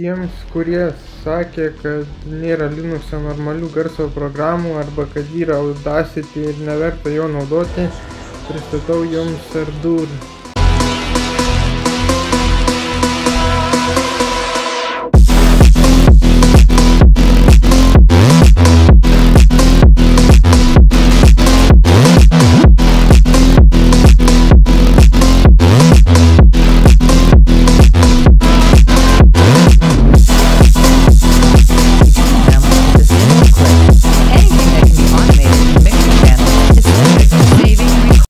tiems, kurie sakė, kad nėra Linux'e normalių garso programų arba kad yra Audacity ir neverta jo naudoti, pristatau jums Ardour.